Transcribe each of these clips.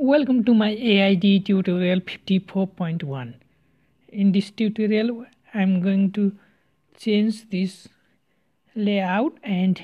Welcome to my AIDE tutorial 54.1. In this tutorial I'm going to change this layout and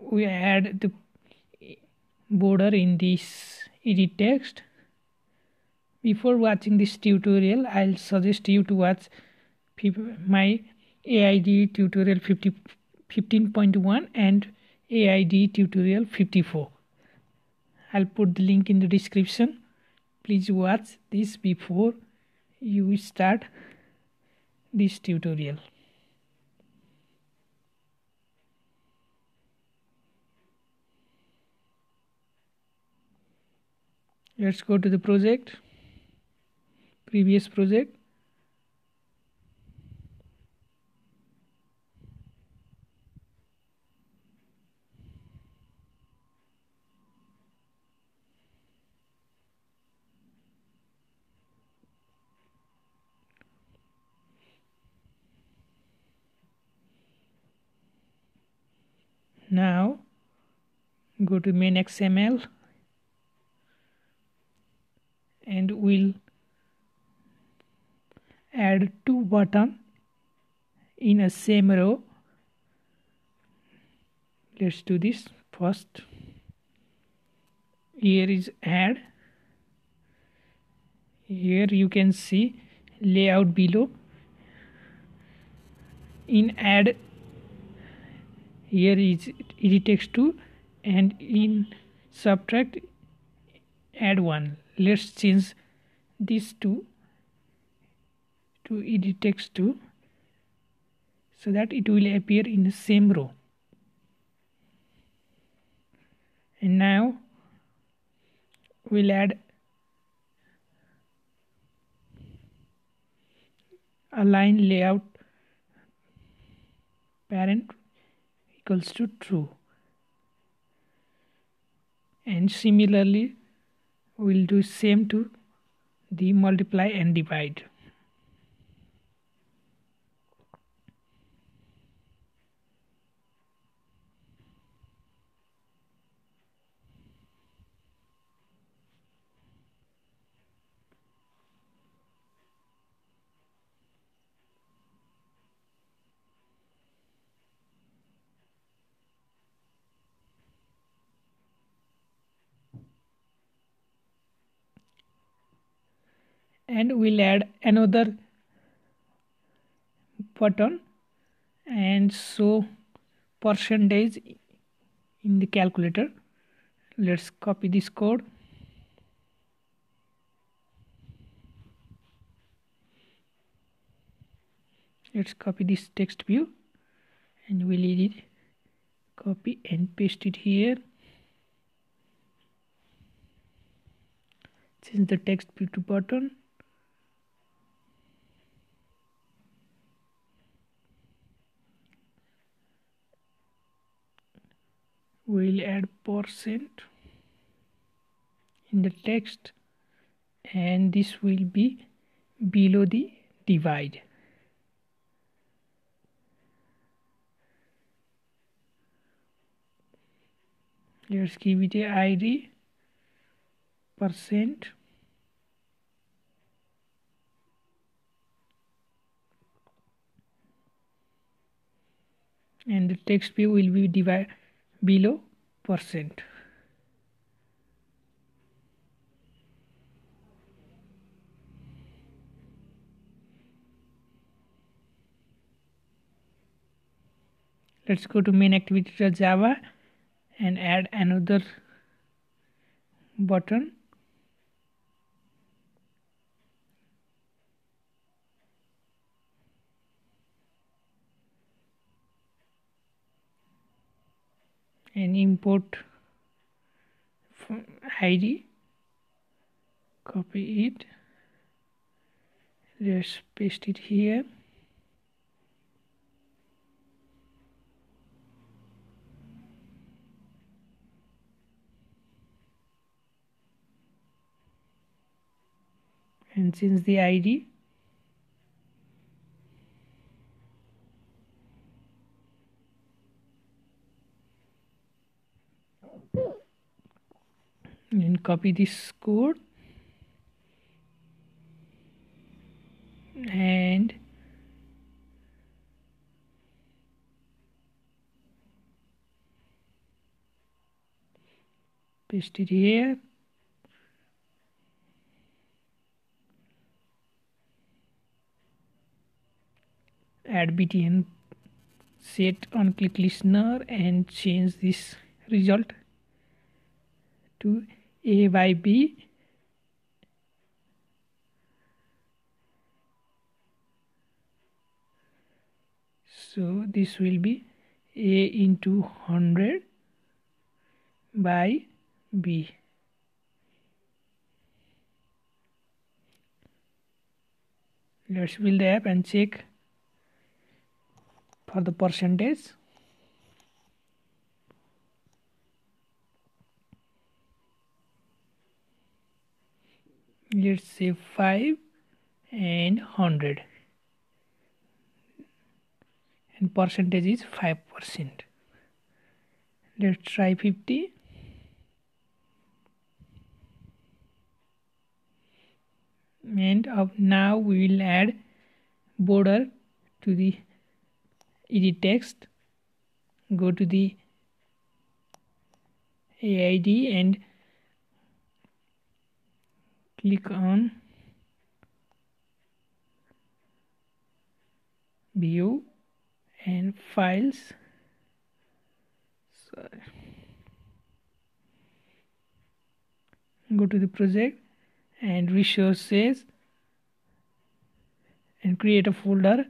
we add the border in this edit text. Before watching this tutorial I'll suggest you to watch my AIDE tutorial 50, 15.1 and AIDE tutorial 54 I'll put the link in the description. Please watch this before you start this tutorial. Let's go to the project. Previous project now go to main xml and we'll add two button in a same row. Let's do this first. Here is add. Here you can see layout below. In add here is edit text 2 and in subtract add 1 let's change these two to edit text 2 so that it will appear in the same row. And now we'll add align layout parent equals to true and similarly we'll do same to the multiply and divide and we'll add another button. And so percentage in the calculator. Let's copy this code. Let's copy this text view. And we'll edit copy and paste it here. Change the text view to button we'll add percent in the text and this will be below the divide. Let's give it a id percent. And the text view will be divide below percent. Let's go to main activity java and add another button and import id copy it. Let's paste it here. And since the id copy this code. And paste it here. Add btn set on click listener and change this result to a by b so this will be a into 100 by B. Let's build the app and check for the percentage. Let's say 5 and 100 and percentage is 5%. Let's try 50 and now we will add border to the edit text. Go to the AIDE and click on view and files. Sorry. go to the project and resources and create a folder.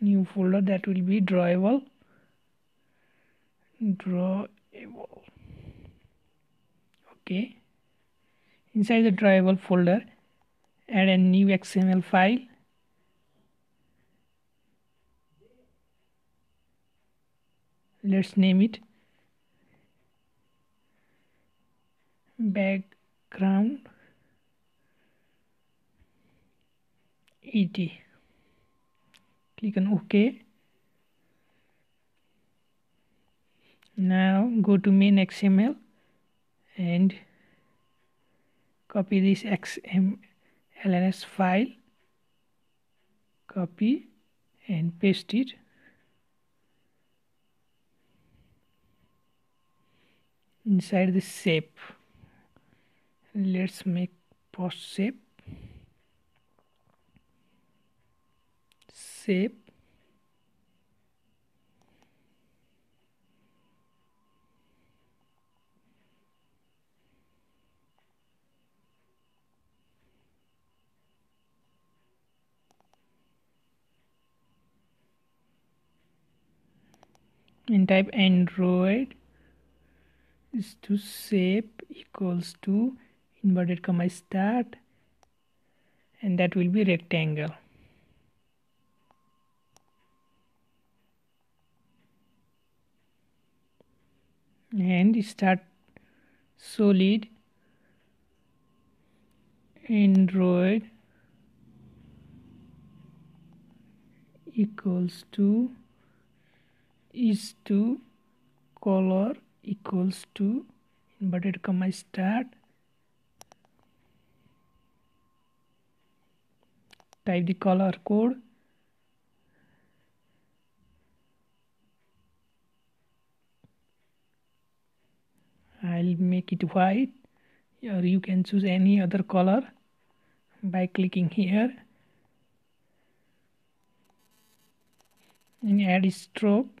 New folder that will be drawable. Drawable okay. Inside the drawable folder add a new xml file. Let's name it. Background et click on ok. Now go to main xml and copy this xmls file copy and paste it. Inside the shape let's make post shape. Shape and type android is to shape equals to inverted comma start and that will be rectangle. And start solid android equals to is to color equals to inverted comma start. Type the color code. I'll make it white. Or you can choose any other color by clicking here. And add stroke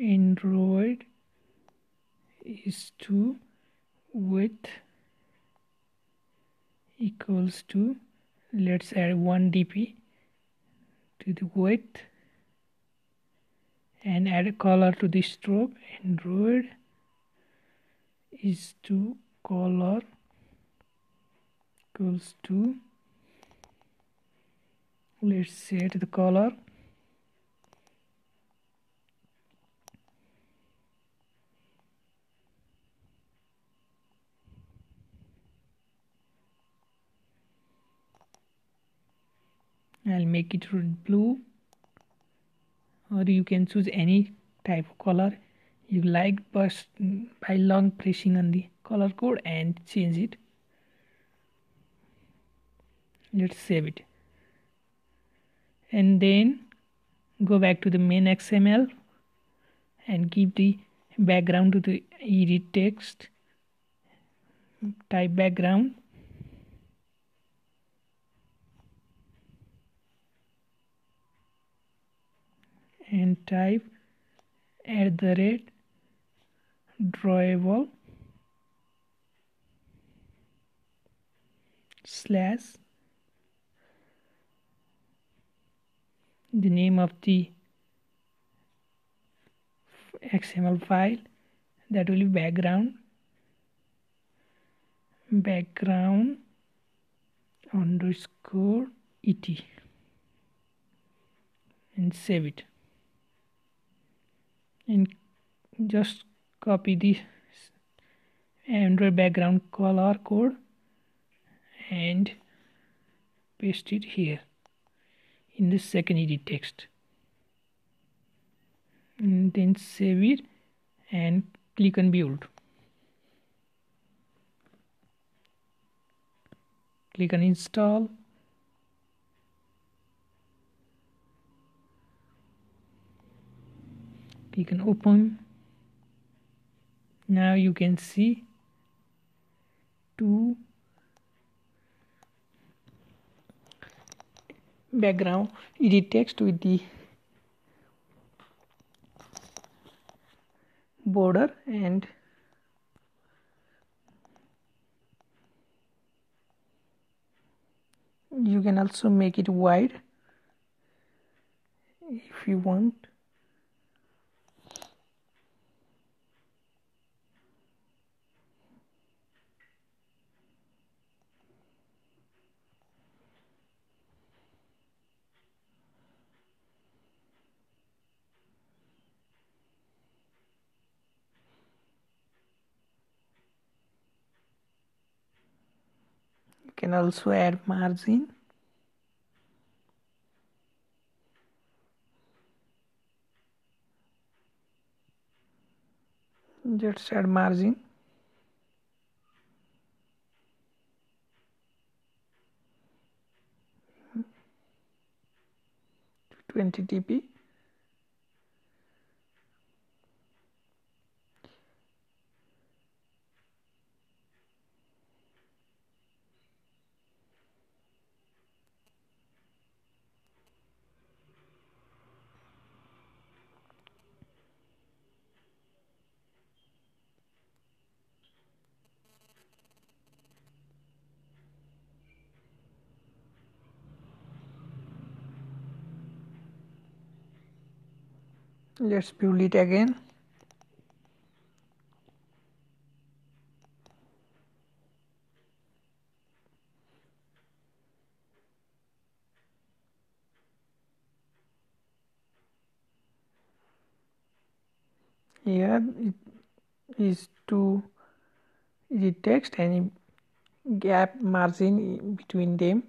android is to width equals to let's add 1 dp to the width and add a color to the stroke android is to color equals to let's set the color I'll make it blue. Or you can choose any type of color you like but by long pressing on the color code and change it. Let's save it. And then go back to the main xml and give the background to the edit text. Type background and type at the rate drawable slash the name of the xml file. That will be background background underscore et and save it and just copy the android background color code and paste it here in the second edit text. And then save it and click on build. Click on install click on open. Now you can see two background. Edit text with the border and you can also make it wide if you want can also add margin. Just add margin. Twenty dp let's build it again. Here it is to the text and gap margin between them.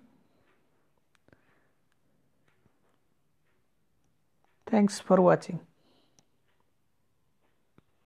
Thanks for watching